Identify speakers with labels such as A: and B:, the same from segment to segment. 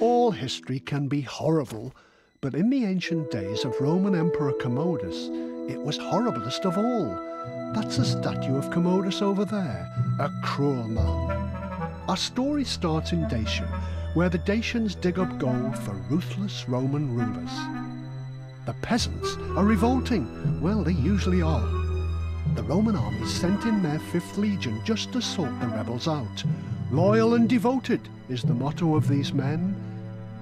A: All history can be horrible, but in the ancient days of Roman Emperor Commodus, it was horriblest of all. That's a statue of Commodus over there, a cruel man. Our story starts in Dacia, where the Dacians dig up gold for ruthless Roman rulers. The peasants are revolting. Well, they usually are. The Roman army sent in their Fifth Legion just to sort the rebels out. Loyal and devoted is the motto of these men,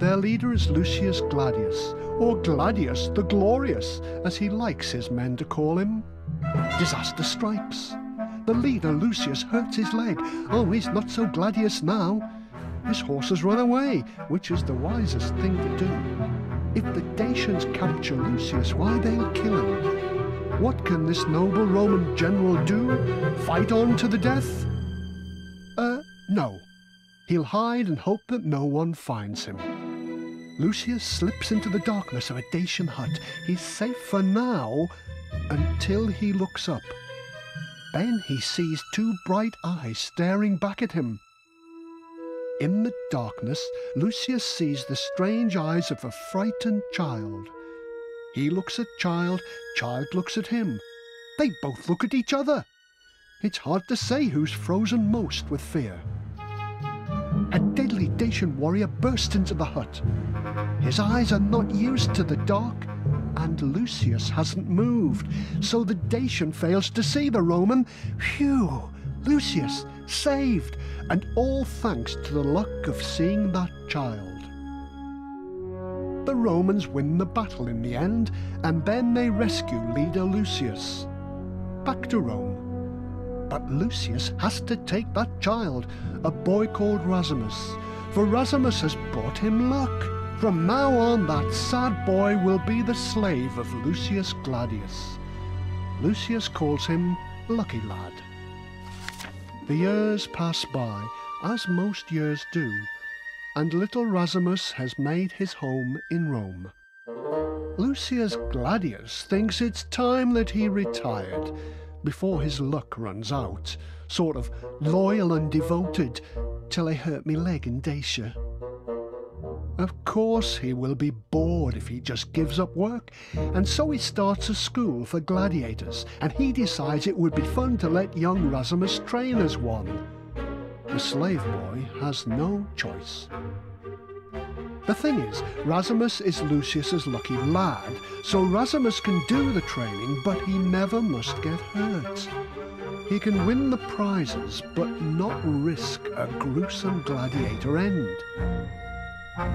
A: their leader is Lucius Gladius, or Gladius the Glorious, as he likes his men to call him. Disaster strikes. The leader, Lucius, hurts his leg. Oh, he's not so Gladius now. His horses run away, which is the wisest thing to do. If the Dacians capture Lucius, why, they'll kill him. What can this noble Roman general do? Fight on to the death? Uh, no. He'll hide and hope that no one finds him. Lucius slips into the darkness of a Dacian hut. He's safe for now until he looks up. Then he sees two bright eyes staring back at him. In the darkness, Lucius sees the strange eyes of a frightened child. He looks at child, child looks at him. They both look at each other. It's hard to say who's frozen most with fear a deadly Dacian warrior bursts into the hut. His eyes are not used to the dark, and Lucius hasn't moved, so the Dacian fails to see the Roman. Phew! Lucius, saved, and all thanks to the luck of seeing that child. The Romans win the battle in the end, and then they rescue leader Lucius. Back to Rome. But Lucius has to take that child, a boy called Razimus, for Razimus has brought him luck. From now on, that sad boy will be the slave of Lucius Gladius. Lucius calls him Lucky Lad. The years pass by, as most years do, and little Razimus has made his home in Rome. Lucius Gladius thinks it's time that he retired, before his luck runs out, sort of loyal and devoted, till I hurt me leg in Dacia. Of course he will be bored if he just gives up work, and so he starts a school for gladiators, and he decides it would be fun to let young Razimus train as one. The slave boy has no choice. The thing is, Razimus is Lucius's lucky lad, so Razimus can do the training, but he never must get hurt. He can win the prizes, but not risk a gruesome gladiator end.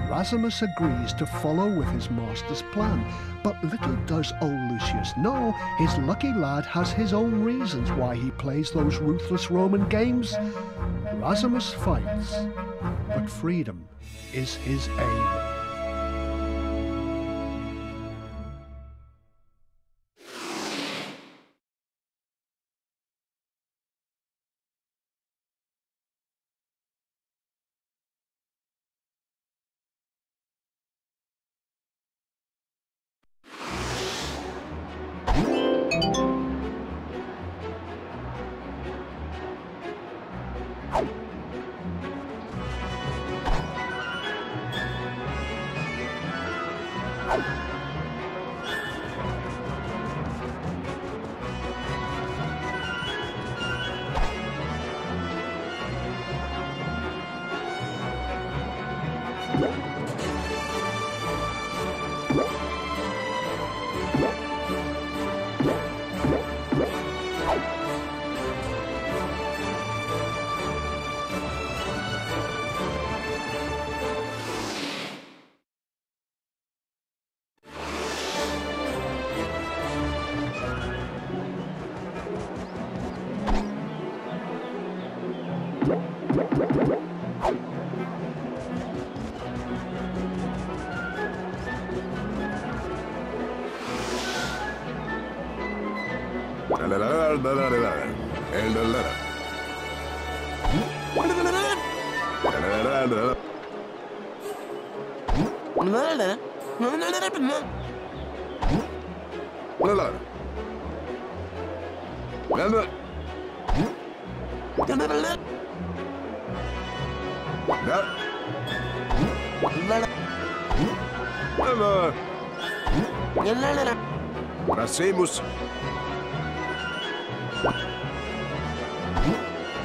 A: Razimus agrees to follow with his master's plan, but little does old Lucius know his lucky lad has his own reasons why he plays those ruthless Roman games. Razimus fights, but freedom is his aim.
B: you Nascemos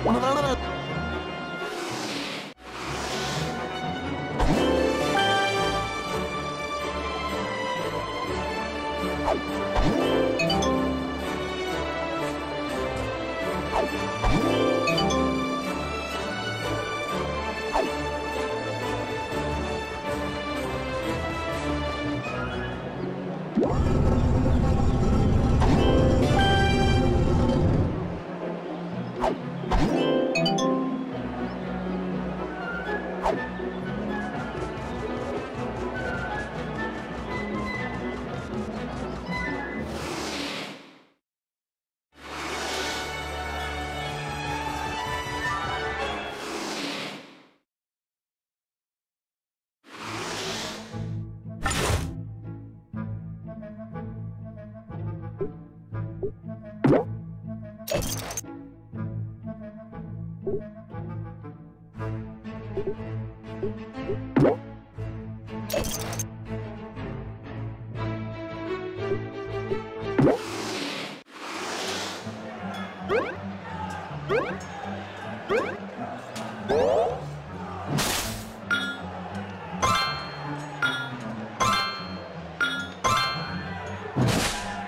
B: なななな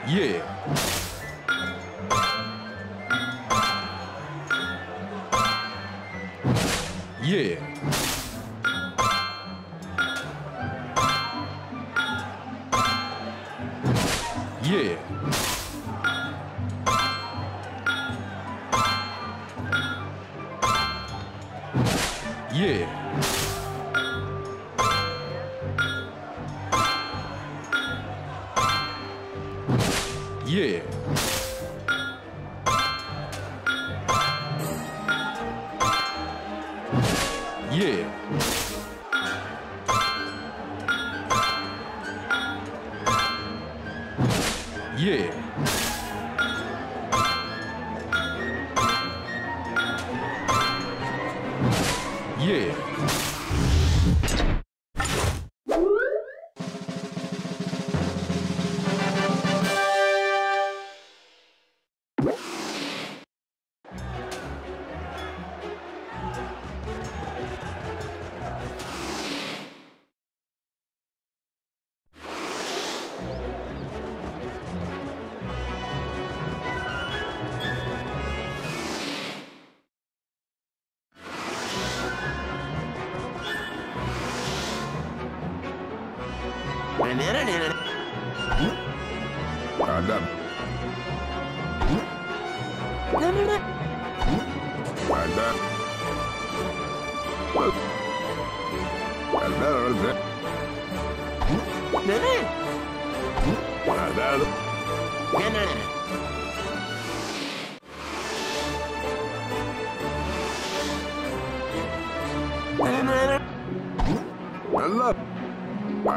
B: 예. 예. 예. year. Yeah. Yeah. Yeah.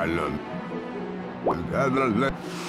B: Alan. And
C: then let...